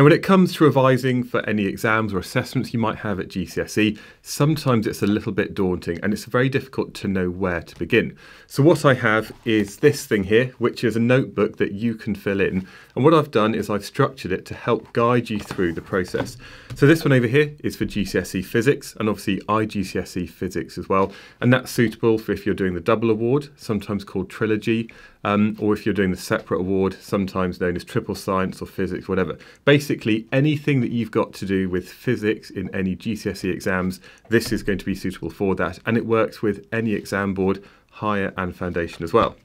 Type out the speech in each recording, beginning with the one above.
Now, when it comes to revising for any exams or assessments you might have at GCSE, sometimes it's a little bit daunting and it's very difficult to know where to begin. So, what I have is this thing here, which is a notebook that you can fill in. And what I've done is I've structured it to help guide you through the process. So, this one over here is for GCSE physics and obviously IGCSE physics as well. And that's suitable for if you're doing the double award, sometimes called trilogy, um, or if you're doing the separate award, sometimes known as triple science or physics, whatever. Basically, anything that you've got to do with physics in any GCSE exams, this is going to be suitable for that. And it works with any exam board, higher and foundation as well.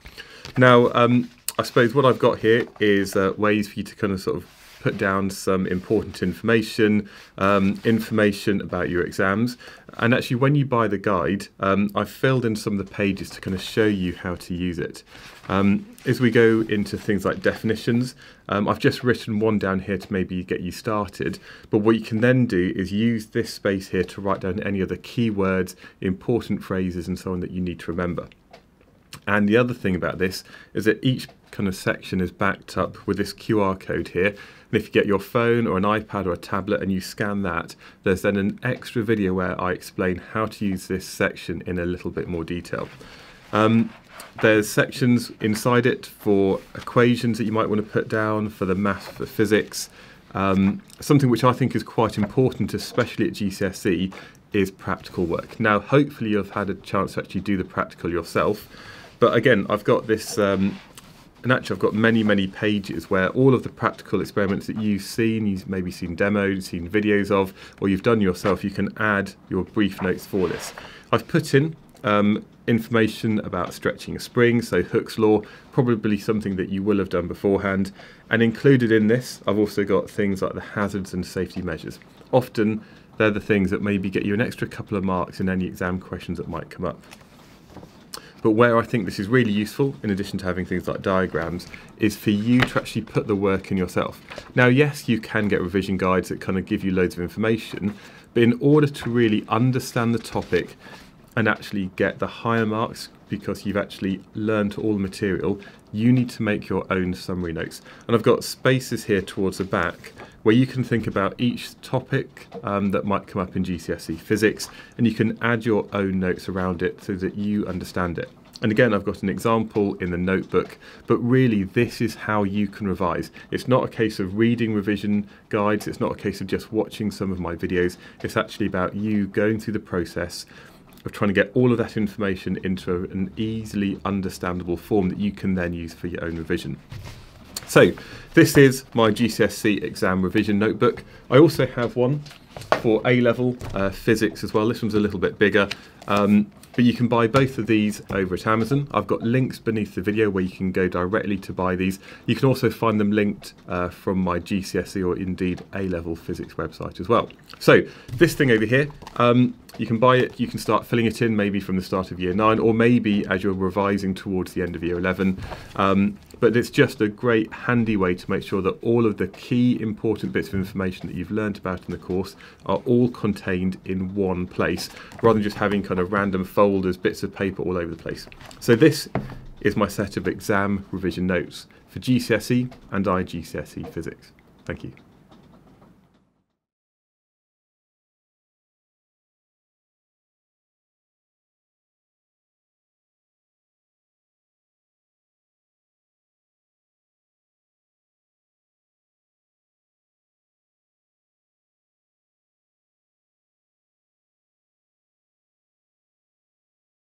Now, um, I suppose what I've got here is uh, ways for you to kind of sort of put down some important information, um, information about your exams. And actually, when you buy the guide, um, I've filled in some of the pages to kind of show you how to use it. Um, as we go into things like definitions, um, I've just written one down here to maybe get you started. But what you can then do is use this space here to write down any other keywords, important phrases, and so on that you need to remember. And the other thing about this is that each kind of section is backed up with this QR code here. And if you get your phone or an iPad or a tablet and you scan that, there's then an extra video where I explain how to use this section in a little bit more detail. Um, there's sections inside it for equations that you might want to put down, for the math, for physics. Um, something which I think is quite important, especially at GCSE, is practical work. Now, hopefully you've had a chance to actually do the practical yourself. But again, I've got this, um, and actually I've got many, many pages where all of the practical experiments that you've seen, you've maybe seen demos, seen videos of, or you've done yourself, you can add your brief notes for this. I've put in um, information about stretching a spring, so Hooke's law, probably something that you will have done beforehand. And included in this, I've also got things like the hazards and safety measures. Often they're the things that maybe get you an extra couple of marks in any exam questions that might come up. But where I think this is really useful, in addition to having things like diagrams, is for you to actually put the work in yourself. Now, yes, you can get revision guides that kind of give you loads of information, but in order to really understand the topic and actually get the higher marks because you've actually learned all the material, you need to make your own summary notes. And I've got spaces here towards the back where you can think about each topic um, that might come up in GCSE physics and you can add your own notes around it so that you understand it. And again, I've got an example in the notebook, but really this is how you can revise. It's not a case of reading revision guides, it's not a case of just watching some of my videos, it's actually about you going through the process, of trying to get all of that information into an easily understandable form that you can then use for your own revision. So this is my GCSE exam revision notebook. I also have one for A-level uh, physics as well. This one's a little bit bigger. Um, but you can buy both of these over at Amazon. I've got links beneath the video where you can go directly to buy these. You can also find them linked uh, from my GCSE or indeed A-level physics website as well. So this thing over here, um, you can buy it, you can start filling it in maybe from the start of year nine or maybe as you're revising towards the end of year 11. Um, but it's just a great handy way to make sure that all of the key important bits of information that you've learned about in the course are all contained in one place rather than just having kind of random folders, bits of paper all over the place. So this is my set of exam revision notes for GCSE and IGCSE physics. Thank you.